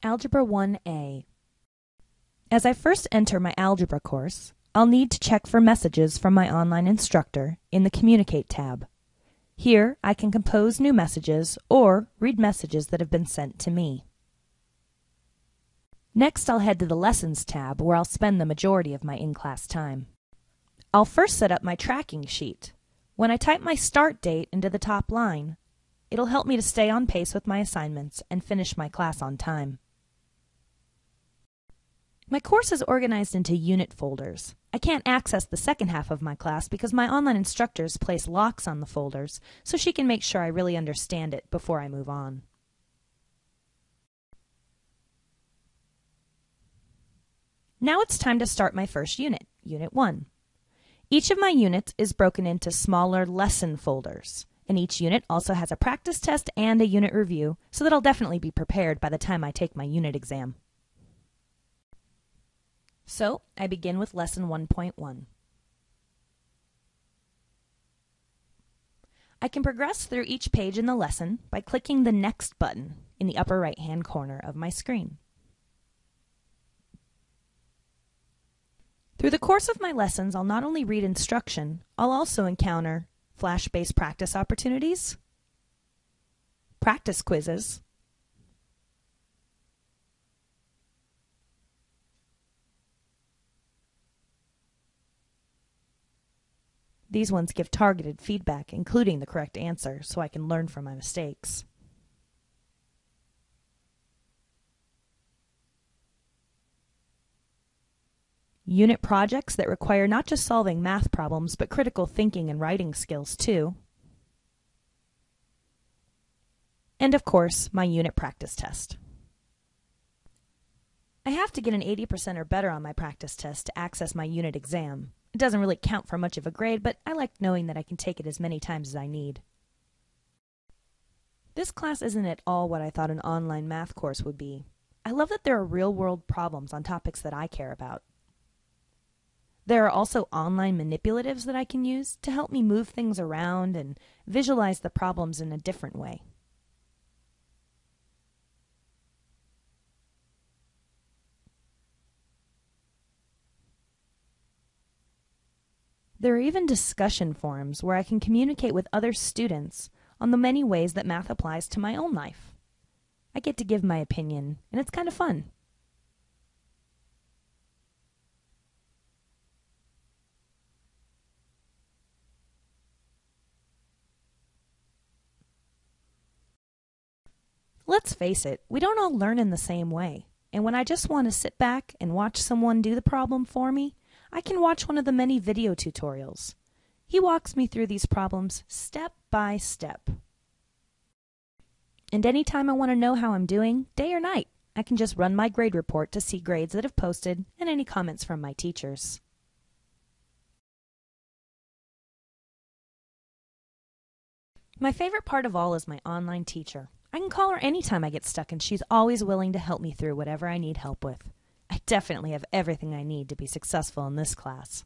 Algebra 1A. As I first enter my algebra course, I'll need to check for messages from my online instructor in the Communicate tab. Here, I can compose new messages or read messages that have been sent to me. Next, I'll head to the Lessons tab where I'll spend the majority of my in-class time. I'll first set up my tracking sheet. When I type my start date into the top line, it'll help me to stay on pace with my assignments and finish my class on time. My course is organized into unit folders. I can't access the second half of my class because my online instructors place locks on the folders so she can make sure I really understand it before I move on. Now it's time to start my first unit, Unit 1. Each of my units is broken into smaller lesson folders, and each unit also has a practice test and a unit review, so that I'll definitely be prepared by the time I take my unit exam. So I begin with lesson 1.1. I can progress through each page in the lesson by clicking the Next button in the upper right hand corner of my screen. Through the course of my lessons, I'll not only read instruction, I'll also encounter flash-based practice opportunities, practice quizzes, These ones give targeted feedback, including the correct answer, so I can learn from my mistakes. Unit projects that require not just solving math problems, but critical thinking and writing skills too. And of course, my unit practice test. I have to get an 80% or better on my practice test to access my unit exam. It doesn't really count for much of a grade, but I like knowing that I can take it as many times as I need. This class isn't at all what I thought an online math course would be. I love that there are real world problems on topics that I care about. There are also online manipulatives that I can use to help me move things around and visualize the problems in a different way. There are even discussion forums where I can communicate with other students on the many ways that math applies to my own life. I get to give my opinion, and it's kind of fun. Let's face it, we don't all learn in the same way. And when I just want to sit back and watch someone do the problem for me, I can watch one of the many video tutorials. He walks me through these problems step by step. And anytime I want to know how I'm doing, day or night, I can just run my grade report to see grades that have posted and any comments from my teachers. My favorite part of all is my online teacher. I can call her anytime I get stuck and she's always willing to help me through whatever I need help with. Definitely have everything I need to be successful in this class.